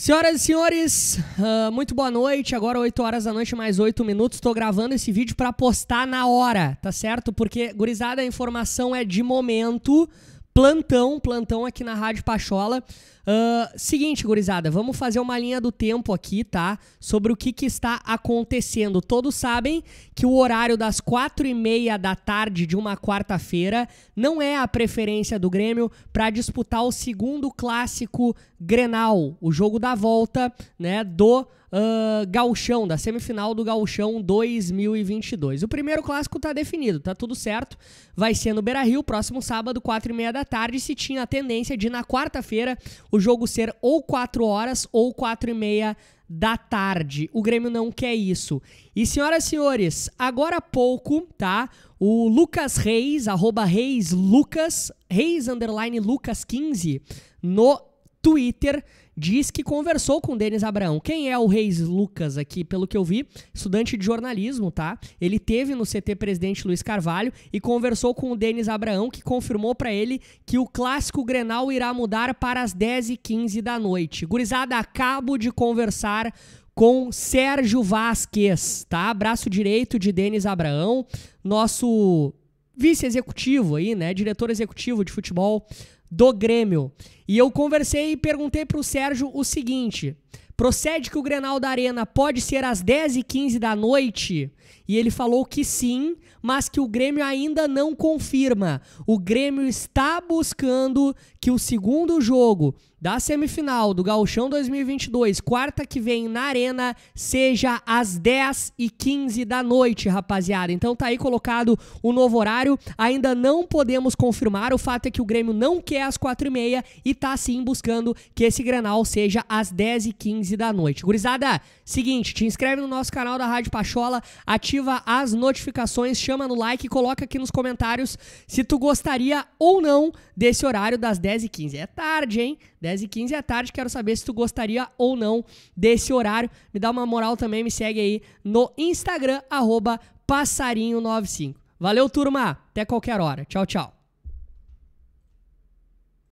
Senhoras e senhores, uh, muito boa noite. Agora 8 horas da noite, mais 8 minutos. Estou gravando esse vídeo para postar na hora, tá certo? Porque, gurizada, a informação é de momento. Plantão, plantão aqui na Rádio Pachola. Uh, seguinte, gurizada, vamos fazer uma linha do tempo aqui, tá? Sobre o que, que está acontecendo. Todos sabem que o horário das quatro e meia da tarde de uma quarta-feira não é a preferência do Grêmio para disputar o segundo clássico Grenal, o jogo da volta, né, do uh, Gauchão, da semifinal do Gauchão 2022. O primeiro clássico tá definido, tá tudo certo. Vai ser no Beira-Rio, próximo sábado, quatro e meia da tarde. Se tinha a tendência de na quarta-feira o o jogo ser ou 4 horas ou 4 e meia da tarde. O Grêmio não quer isso. E senhoras e senhores, agora há pouco, tá? O Lucas Reis, arroba Reis Lucas, Reis underline Lucas 15, no Twitter, diz que conversou com Denis Abraão. Quem é o Reis Lucas aqui, pelo que eu vi? Estudante de jornalismo, tá? Ele teve no CT Presidente Luiz Carvalho e conversou com o Denis Abraão, que confirmou para ele que o clássico Grenal irá mudar para as 10h15 da noite. Gurizada, acabo de conversar com Sérgio Vasquez, tá? Braço direito de Denis Abraão, nosso vice-executivo aí, né? Diretor executivo de futebol do Grêmio. E eu conversei e perguntei para o Sérgio o seguinte: procede que o Grenal da Arena pode ser às 10h15 da noite? E ele falou que sim, mas que o Grêmio ainda não confirma. O Grêmio está buscando que o segundo jogo da semifinal do Gauchão 2022, quarta que vem na Arena, seja às 10 e 15 da noite, rapaziada. Então tá aí colocado o novo horário. Ainda não podemos confirmar. O fato é que o Grêmio não quer às 4 e tá sim buscando que esse Grenal seja às 10 e 15 da noite. Gurizada, seguinte, te inscreve no nosso canal da Rádio Pachola, ativa as notificações, chama no like e coloca aqui nos comentários se tu gostaria ou não desse horário das 10 e 15. É tarde, hein? 10 e 15 é tarde, quero saber se tu gostaria ou não desse horário. Me dá uma moral também, me segue aí no Instagram, passarinho95. Valeu, turma! Até qualquer hora. Tchau, tchau.